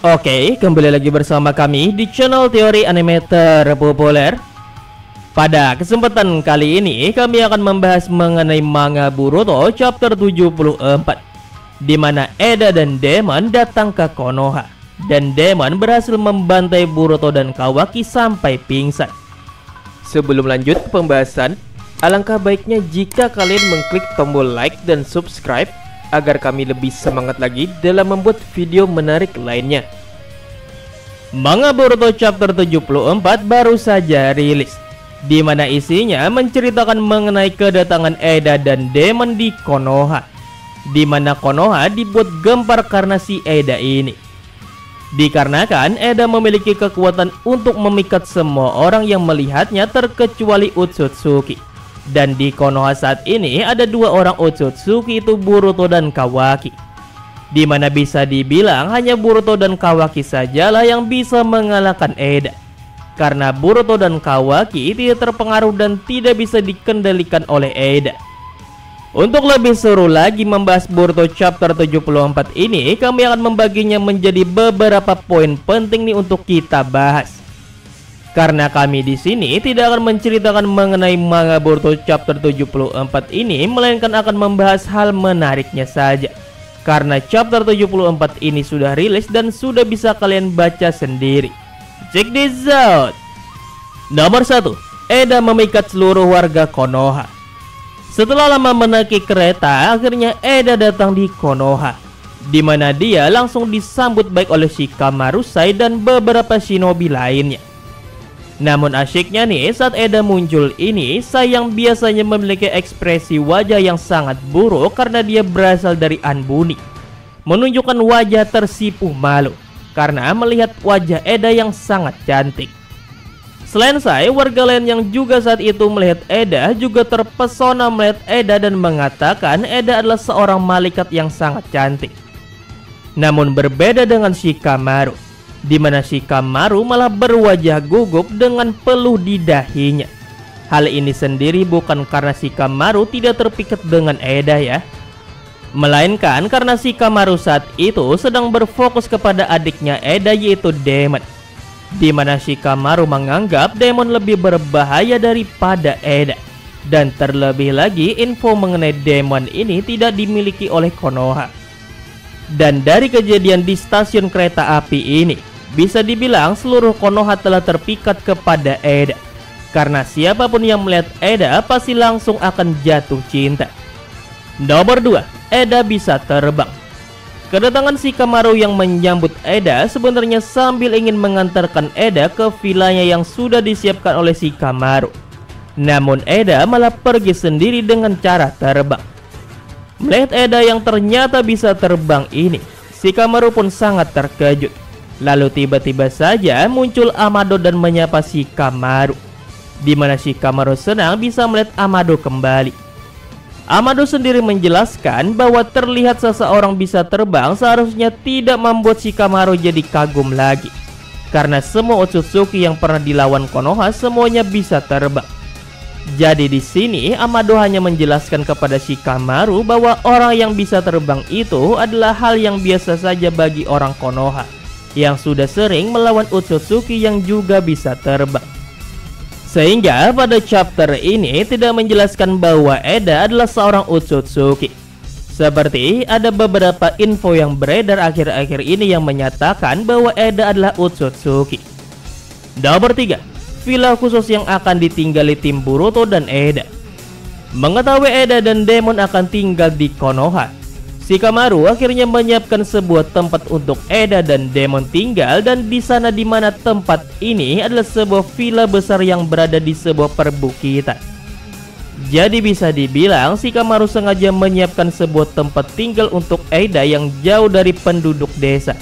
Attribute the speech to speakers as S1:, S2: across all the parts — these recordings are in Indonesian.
S1: Oke, kembali lagi bersama kami di channel teori anime terpopuler. Pada kesempatan kali ini, kami akan membahas mengenai manga Boruto chapter 74 di mana Eda dan Demon datang ke Konoha dan Demon berhasil membantai Boruto dan Kawaki sampai pingsan. Sebelum lanjut ke pembahasan, alangkah baiknya jika kalian mengklik tombol like dan subscribe agar kami lebih semangat lagi dalam membuat video menarik lainnya. Manga Boruto chapter 74 baru saja rilis di mana isinya menceritakan mengenai kedatangan Eda dan Demon di Konoha di mana Konoha dibuat gempar karena si Eda ini. Dikarenakan Eda memiliki kekuatan untuk memikat semua orang yang melihatnya terkecuali Utsutsuki. Dan di Konoha saat ini ada dua orang Otsutsuki itu Boruto dan Kawaki. Di mana bisa dibilang hanya Boruto dan Kawaki sajalah yang bisa mengalahkan Eda. Karena Boruto dan Kawaki tidak terpengaruh dan tidak bisa dikendalikan oleh Eda. Untuk lebih seru lagi membahas Boruto chapter 74 ini, kami akan membaginya menjadi beberapa poin penting nih untuk kita bahas. Karena kami di sini tidak akan menceritakan mengenai manga Boruto chapter 74 ini melainkan akan membahas hal menariknya saja. Karena chapter 74 ini sudah rilis dan sudah bisa kalian baca sendiri. Check this out. Nomor 1. Eda memikat seluruh warga Konoha. Setelah lama menaiki kereta, akhirnya Eda datang di Konoha di mana dia langsung disambut baik oleh Shikamaru Sai dan beberapa shinobi lainnya. Namun asyiknya nih saat Eda muncul ini sayang biasanya memiliki ekspresi wajah yang sangat buruk karena dia berasal dari Anbuni Menunjukkan wajah tersipu malu karena melihat wajah Eda yang sangat cantik Selain saya, warga lain yang juga saat itu melihat Eda juga terpesona melihat Eda dan mengatakan Eda adalah seorang malaikat yang sangat cantik. Namun berbeda dengan Shikamaru, di mana Shikamaru malah berwajah gugup dengan peluh di dahinya. Hal ini sendiri bukan karena Shikamaru tidak terpikat dengan Eda ya. Melainkan karena Shikamaru saat itu sedang berfokus kepada adiknya Eda yaitu Demon. Di mana Shikamaru menganggap Demon lebih berbahaya daripada Eda. Dan terlebih lagi info mengenai Demon ini tidak dimiliki oleh Konoha. Dan dari kejadian di stasiun kereta api ini, bisa dibilang seluruh Konoha telah terpikat kepada Eda. Karena siapa pun yang melihat Eda pasti langsung akan jatuh cinta. Nomor 2, Eda bisa terbang. Kedatangan si Kamaru yang menyambut Eda sebenarnya sambil ingin mengantarkan Eda ke vilanya yang sudah disiapkan oleh si Kamaru. Namun Eda malah pergi sendiri dengan cara terbang. Melihat Eda yang ternyata bisa terbang ini, si Kamaru pun sangat terkejut. Lalu tiba-tiba saja muncul Amado dan menyapa si Kamaru. Di mana si Kamaru senang bisa melihat Amado kembali. Amado sendiri menjelaskan bahwa terlihat seseorang bisa terbang seharusnya tidak membuat si Kamaru jadi kagum lagi. Karena semua Otsutsuki yang pernah dilawan Konoha semuanya bisa terbang. Jadi di sini Amado hanya menjelaskan kepada Shikamaru bahwa orang yang bisa terbang itu adalah hal yang biasa saja bagi orang Konoha yang sudah sering melawan Utsutsuki yang juga bisa terbang. Sehingga pada chapter ini tidak menjelaskan bahwa Eda adalah seorang Utsutsuki. Seperti ada beberapa info yang beredar akhir-akhir ini yang menyatakan bahwa Eda adalah Utsutsuki. Nomor 3. Villa khusus yang akan ditinggali tim Boruto dan Eda. Mengetahui Eda dan Demon akan tinggal di Konoha, Shikamaru akhirnya menyiapkan sebuah tempat untuk Eda dan Demon tinggal dan di sana di mana tempat ini adalah sebuah villa besar yang berada di sebuah perbukitan. Jadi bisa dibilang Shikamaru sengaja menyiapkan sebuah tempat tinggal untuk Eda yang jauh dari penduduk desa.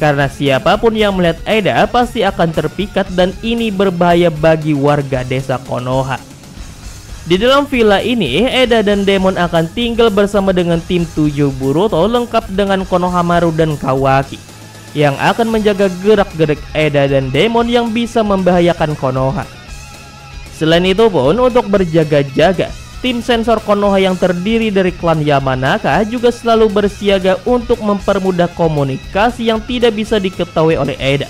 S1: Karena siapa pun yang melihat Eda pasti akan terpikat dan ini berbahaya bagi warga desa Konoha. Di dalam villa ini, Eda dan Demon akan tinggal bersama dengan tim 7 Boruto lengkap dengan Konohamaru dan Kawaki yang akan menjaga gerak-gerik Eda dan Demon yang bisa membahayakan Konoha. Selain itu pun untuk berjaga-jaga, tim sensor Konoha yang terdiri dari klan Yamanaka juga selalu bersiaga untuk mempermudah komunikasi yang tidak bisa diketahui oleh Eda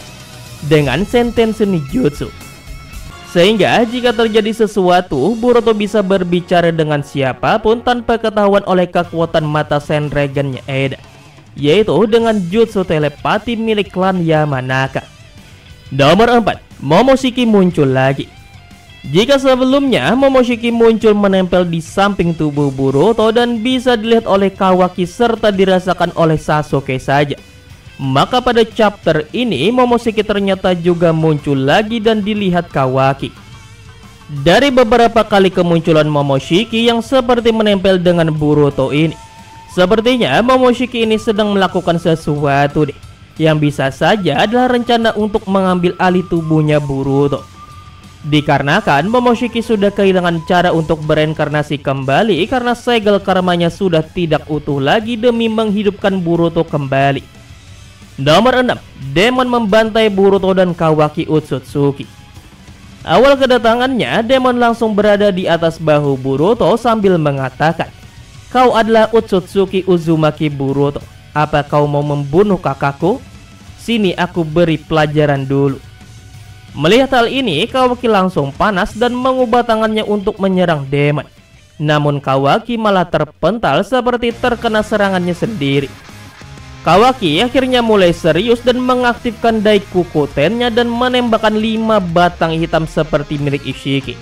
S1: dengan sentensi ninjutsu. Sehingga jika terjadi sesuatu, Boruto bisa berbicara dengan siapa pun tanpa ketahuan oleh kekuatan mata Senregennya Eda, yaitu dengan jutsu telepati milik klan Yamanaka. Nomor 4, Momoshiki muncul lagi. Jika sebelumnya Momoshiki muncul menempel di samping tubuh Boruto dan bisa dilihat oleh Kawaki serta dirasakan oleh Sasuke saja, maka pada chapter ini Momoshiki ternyata juga muncul lagi dan dilihat Kawaki. Dari beberapa kali kemunculan Momoshiki yang seperti menempel dengan Boruto ini, sepertinya Momoshiki ini sedang melakukan sesuatu deh. Yang bisa saja adalah rencana untuk mengambil alih tubuhnya Boruto. Dikarenakan Momoshiki sudah kehilangan cara untuk bereinkarnasi kembali karena segel karmanya sudah tidak utuh lagi demi menghidupkan Boruto kembali. Nomor 6. Demon membantai Boruto dan Kawaki Utsutsuki. Awal kedatangannya, Demon langsung berada di atas bahu Boruto sambil mengatakan, Kau adalah Utsutsuki Uzumaki Boruto. Apa kau mau membunuh kakakku? Sini aku beri pelajaran dulu. Melihat hal ini, Kawaki langsung panas dan mengubah tangannya untuk menyerang Demon. Namun Kawaki malah terpental seperti terkena serangannya sendiri. Kawaki akhirnya mulai serius dan mengaktifkan Daikukotennya dan menembakkan lima batang hitam seperti milik Ishiki.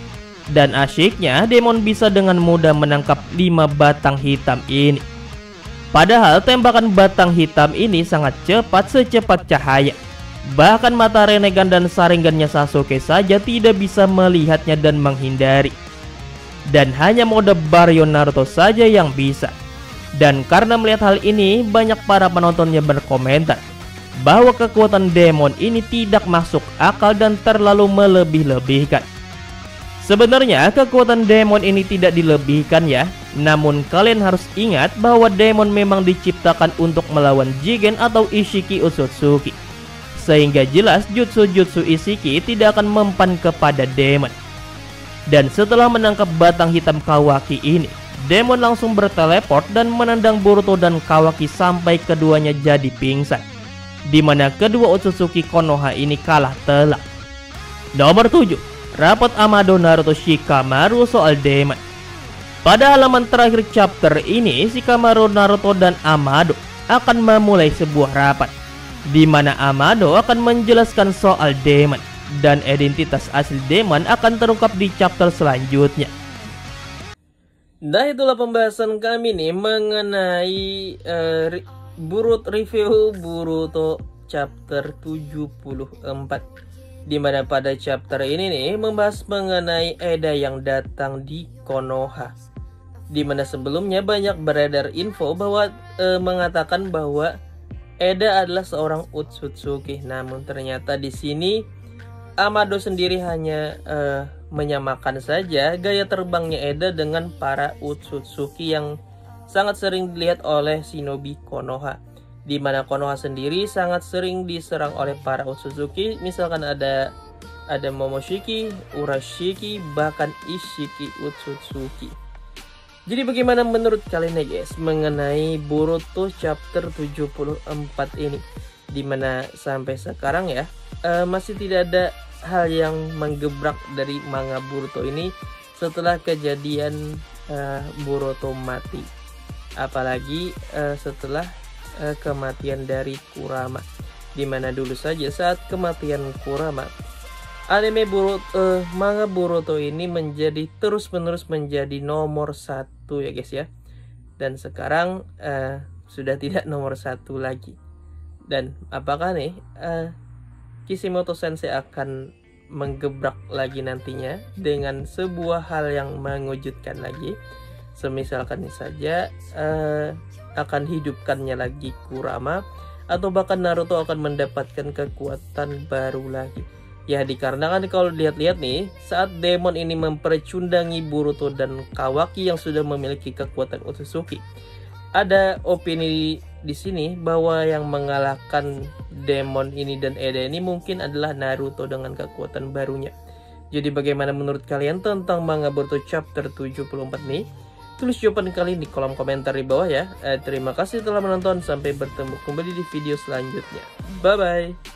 S1: Dan asyiknya, Demon bisa dengan mudah menangkap lima batang hitam ini. Padahal tembakan batang hitam ini sangat cepat secepat cahaya. Bahkan mata Renegan dan saringannya Sasuke saja tidak bisa melihatnya dan menghindari. Dan hanya mode Baryo Naruto saja yang bisa. Dan karena melihat hal ini, banyak para penontonnya berkomentar bahwa kekuatan demon ini tidak masuk akal dan terlalu melebih-lebihkan. Sebenarnya kekuatan demon ini tidak dilebihkan ya, namun kalian harus ingat bahwa demon memang diciptakan untuk melawan Jigen atau Ishiki Utsutsuki. Sehingga jelas jutsu-jutsu Ishiki tidak akan mempan kepada demon. Dan setelah menangkap batang hitam Kawaki ini, Demon langsung berteleport dan menendang Boruto dan Kawaki sampai keduanya jadi pingsan. Di mana kedua Otsutsuki Konoha ini kalah telak. Nomor 7. Rapat Amado Naruto Shikamaru soal Demon. Pada halaman terakhir chapter ini, Shikamaru Naruto dan Amado akan memulai sebuah rapat di mana Amado akan menjelaskan soal Demon dan identitas asli Demon akan terungkap di chapter selanjutnya. Nah itulah pembahasan kami nih mengenai uh, re Burut review Boruto chapter 74 Di mana pada chapter ini nih membahas mengenai Eda yang datang di Konoha. Di mana sebelumnya banyak beredar info bahwa uh, mengatakan bahwa Eda adalah seorang Utsutsuki. Namun ternyata di sini Amado sendiri hanya uh, menyamakan saja gaya terbangnya Eda dengan para Utsutsuki yang sangat sering dilihat oleh shinobi Konoha. Di mana Konoha sendiri sangat sering diserang oleh para Utsutsuki, misalkan ada ada Momoshiki, Urashiki, bahkan Ishiki Utsutsuki. Jadi bagaimana menurut kalian ya guys mengenai Boruto chapter 74 ini? Di mana sampai sekarang ya uh, masih tidak ada hal yang menggebrak dari manga Boruto ini setelah kejadian uh, Boruto mati. Apalagi uh, setelah uh, kematian dari Kurama. Di mana dulu saja saat kematian Kurama, anime Boruto, uh, manga Boruto ini menjadi terus-menerus menjadi nomor satu ya guys ya. Dan sekarang uh, sudah tidak nomor satu lagi. Dan apakah nih uh, Kishimoto Sensei akan menggebrak lagi nantinya dengan sebuah hal yang mengejutkan lagi. Semisalkan saja uh, akan hidupkannya lagi Kurama atau bahkan Naruto akan mendapatkan kekuatan baru lagi. Ya dikarenakan kalau lihat-lihat nih saat demon ini mempercundangi Boruto dan Kawaki yang sudah memiliki kekuatan Otsutsuki. Ada opini di sini bahwa yang mengalahkan demon ini dan Eda ini mungkin adalah Naruto dengan kekuatan barunya. Jadi bagaimana menurut kalian tentang manga Boruto chapter 74 nih? Tulis jawaban kalian di kolom komentar di bawah ya. Eh, terima kasih telah menonton. Sampai bertemu kembali di video selanjutnya. Bye-bye.